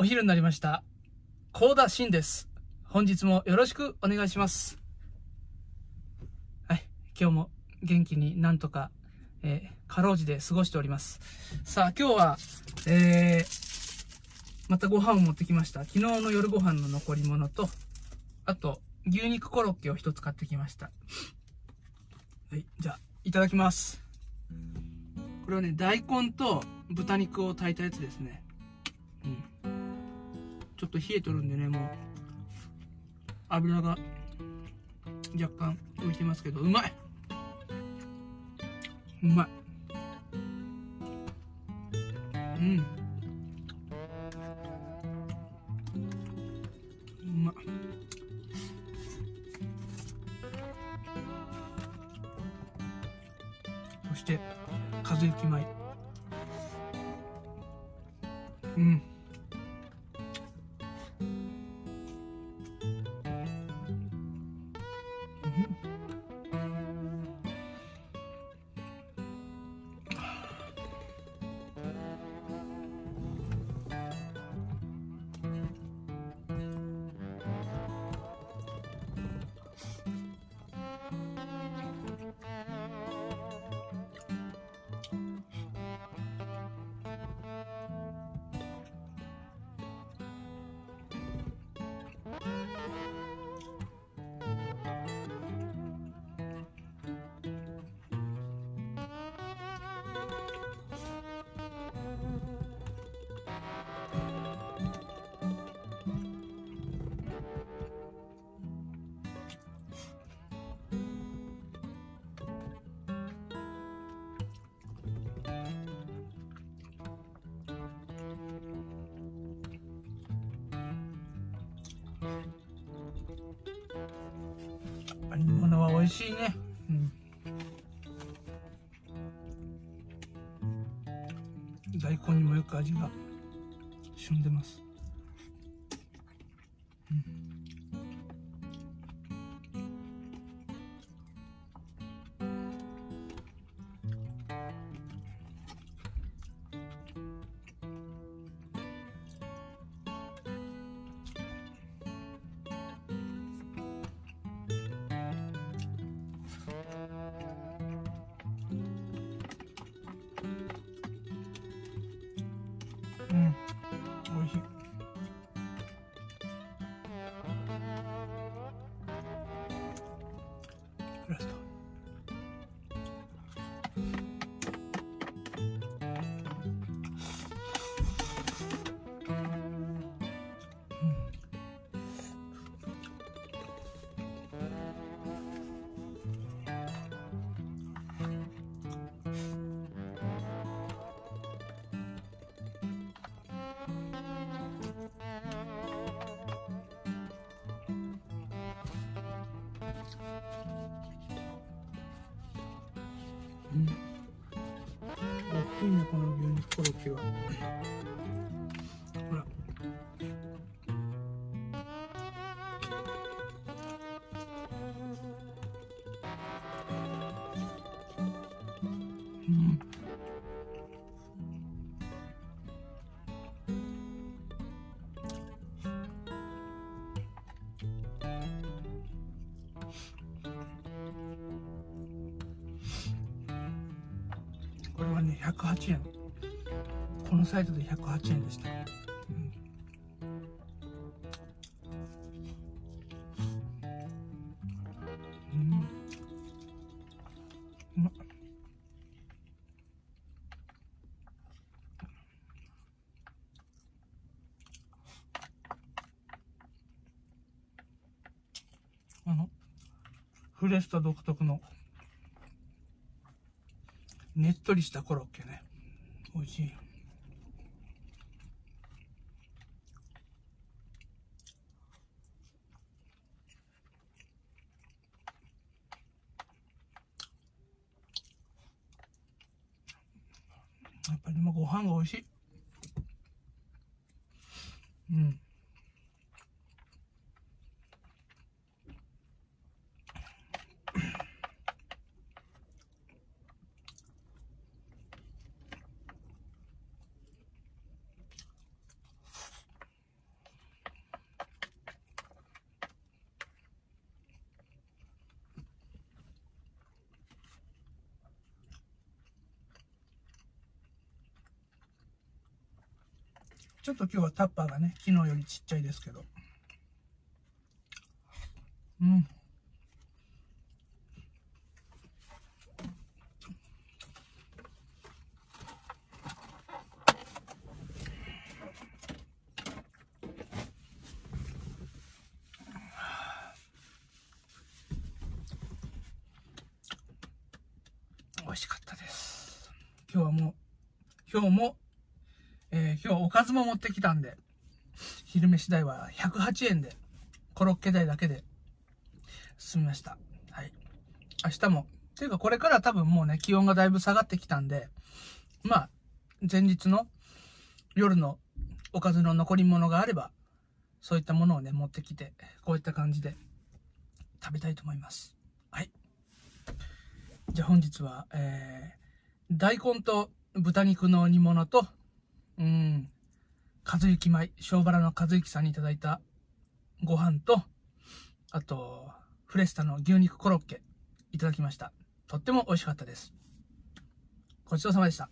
お昼になりました。高田真です。本日もよろしくお願いします。はい。今日も元気になんとか、えーかろうじて過ごしております。さあ、今日は、えー、またご飯を持ってきました。昨日の夜ご飯の残り物と、あと、牛肉コロッケを一つ買ってきました。はい。じゃあ、いただきます。これはね、大根と豚肉を炊いたやつですね。ちょっと冷えとるんでね、もう、油が若干浮いてますけど、うまいうまい。うん。うま。そして、和幸米。うん。大根にもよく味が染んでます。いな、この牛肉コロッケは。これはね108円。このサイトで108円でした、うん。うん。うあのフレスタ独特のねっとりしたコロッケね。美味しい。やっぱりでもご飯が美味しい。うん。ちょっと今日はタッパーがね、昨日よりちっちゃいですけど。うん。美味しかったです。今日はもう、今日も、えー、今日おかずも持ってきたんで、昼飯代は108円で、コロッケ代だけで済みました。はい。明日も、ていうかこれから多分もうね、気温がだいぶ下がってきたんで、まあ、前日の夜のおかずの残り物があれば、そういったものをね、持ってきて、こういった感じで食べたいと思います。はい。じゃあ本日は、えー、大根と豚肉の煮物と、うん、和幸米、小原の和幸さんにいただいたご飯と、あと、フレスタの牛肉コロッケいただきました。とっても美味しかったです。ごちそうさまでした。